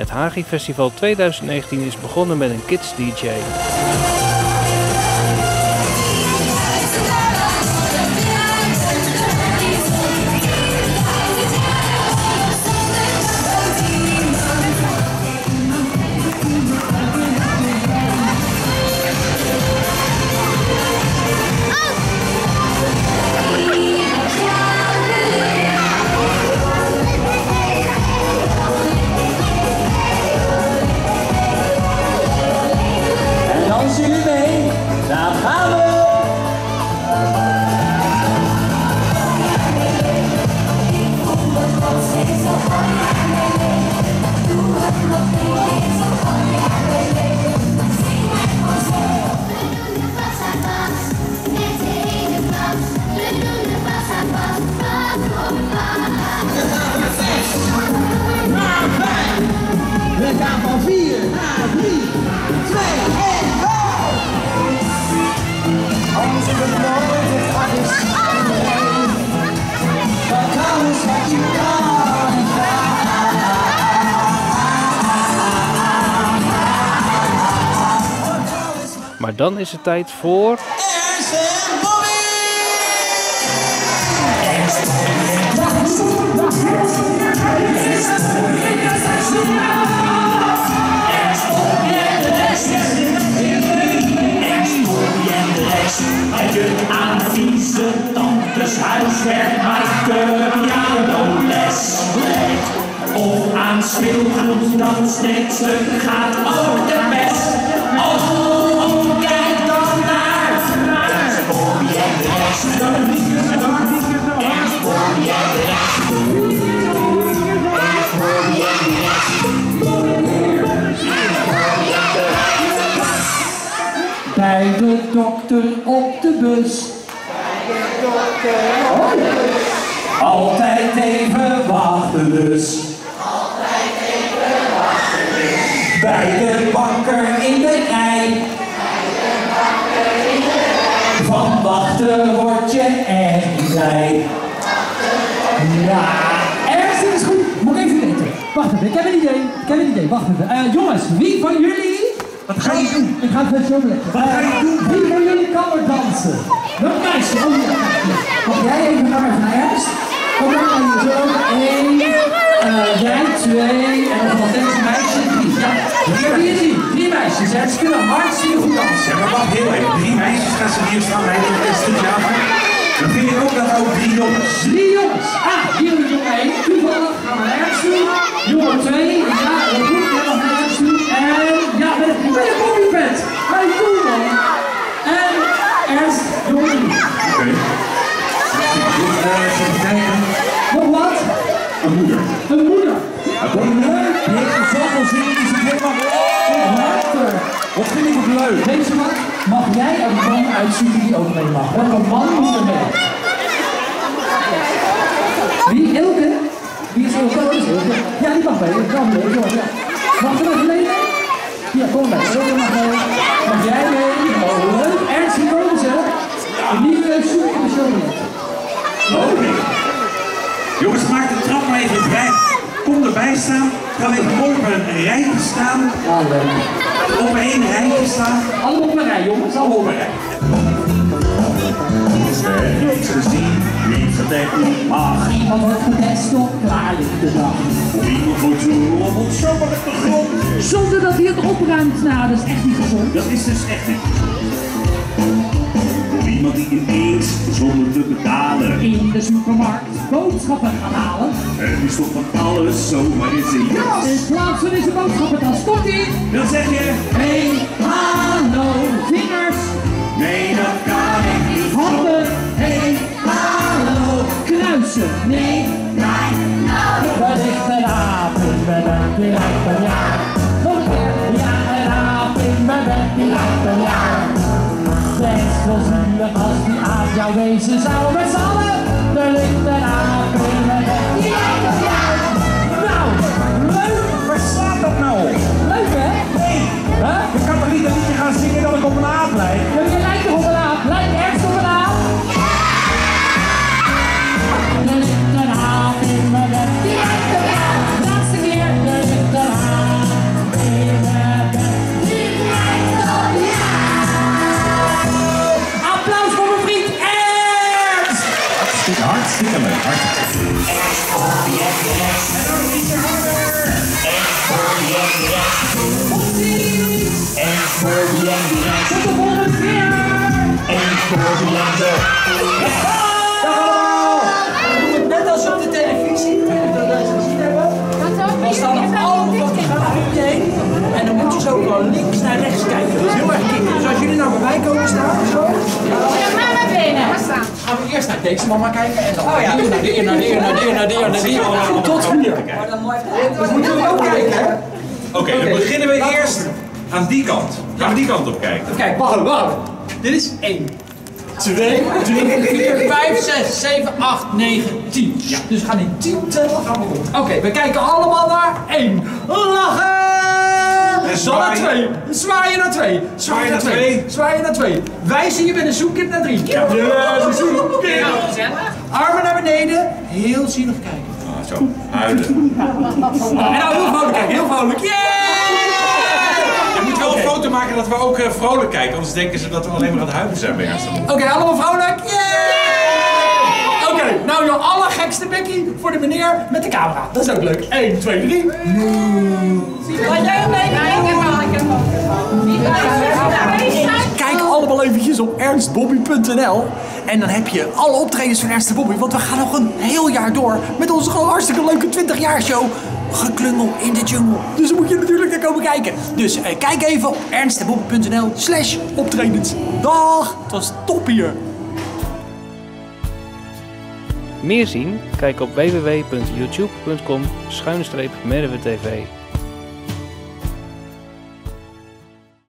Het Hagi Festival 2019 is begonnen met een Kids DJ. Dan is het tijd voor. Ernst en Bobby! Uit je aan pianoles. Of aan speelgoed dat steeds gaat ook dokter op de bus. Oh, ja. Altijd even wachten dus. Bij de bakker in de rij. Van wachten word je echt niet blij. Ja, ergens is goed. Moet ik even weten. Wacht even, ik heb een idee. Ik heb een idee. Wacht even. Eh, jongens, wie van jullie... Wat ga je doen? Ik ga het even zo overleggen. Wat ga je doen? Wie van jullie er dansen? Welk meisje? Oh ja. Kom jij even naar naar Ernst? Kom dan naar je zo. Eén. eh, jij twee. En nog wat deze meisje. Drie. Ja. Drie, drie, drie. Drie meisjes. hè. Ze kunnen hartstikke goed dansen. Ja, maar wacht heel even. Drie meisjes gaan ze hier staan bij het stukje af. Dan vind ik ook dat ook drie jongens. Drie jongens. Ah, hier is jongen 1. Toevallig gaan we naar Ernst toe. Jongen 2. Ja, dat goed. Jij mag naar Ernst toe. En ja, met een met een bobbypet. Hij doet man. En Ernst, jongen 3. Oké. Goed, eh, even kijken. Nog wat? Een moeder. Een moeder. Het wordt leuk. Die heeft er zoveel zin in. Die zit helemaal... Water. Wat leuk. Je wat? Mag jij een man uitzoeken die ook mee mag? Welke man moet er mee? Wie? Ilke? Wie is Ilke? Dat is Ilke. Ja, die mag mee. Dat kan mee. Ja. Mag er even mee? Ja, kom mee. Ilke mag mee. Mag jij mee? Oh, leuk. Ernst, komen ze. Een nieuwe zoek in de show. Oké. Jongens, maak de trap maar even vrij. Kom erbij staan. Even mooi op een rijtje staan. Ja, leuk. Op één rijtje staan. Allemaal op een rij, jongens. Allemaal op een rij. Is er niets gezien, niets gedekt niet mag. Iemand heeft getest op klaar ligt de dag. Iemand moet zo rommelt zomaar op de grond. Zonder dat hij het opruimt. Nou, dat is echt niet gezond. Dat is dus echt niet. Iemand die ineens zonder te betalen. in de supermarkt boodschappen gaan halen. En die stopt van alles zomaar in zijn jas. In plaats van deze boodschappen dan stopt hij. Dan zeg je, Hey, hallo, vingers, nee dat kan ik niet. handen. Als die aap jou wezen zou met z'n allen. In mijn bed, die lijkt een jaar. Nou, leuk. Waar slaat dat nou op? Leuk hè? Nee, Huh? ik kan toch niet een liedje gaan zingen dat ik op een aap lijk? Ja, je lijkt toch op een aap? Lijkt echt Net als op de televisie, ik dat gezien hebben. Dan staan er allemaal fotografen om je heen. En dan moet je zo van links naar rechts kijken. Dat is heel erg kicken. Dus als jullie nou bij mij komen staan, zo. Gaan we eerst naar deze mama kijken en dan naar die, naar die, naar die, naar die, naar die, naar die, naar die, tot hier. Dus moeten jullie ook kijken, hè? Oké, dan beginnen we eerst aan die kant. Gaan we die kant op kijken. Kijk, wacht, wacht. Dit is 1, 2, 3, 4, 5, 6, 7, 8, 9, 10. Ja. Dus we gaan in 10 tellen gaan we rond. Oké, we kijken allemaal naar 1. Lachen! En Dan naar zwaaien. 2. Zwaaien naar 2. Zwaaien naar 2. Zwaaien naar 2. Wijzen je met een zoekkind naar 3. Ja, een zoekkind. Armen naar beneden. Heel zielig kijken. Ah, zo, huilen. En nou heel vrolijk kijken. Heel vrolijk. Yeah! Je foto maken dat we ook eh, vrolijk kijken, anders denken ze dat we alleen maar aan het huilen zijn bij. Oké, allemaal vrolijk. Yeah! Oké, nou jouw allergekste bekkie voor de meneer met de camera. Dat is ook leuk. 1, 2, 3. Wat jij een beetje Kijk allemaal eventjes op ernstbobby.nl en dan heb je alle optredens van Ernst en Bobby. Want we gaan nog een heel jaar door met onze gewoon hartstikke leuke 20 jaar show. Geklungel in de jungle. Dus dan moet je natuurlijk naar komen kijken. Dus eh, kijk even op ernstenbobby.nl slash optredens. Dag, het was top hier. Meer zien? Kijk op www.youtube.com schuine streep Merwe TV.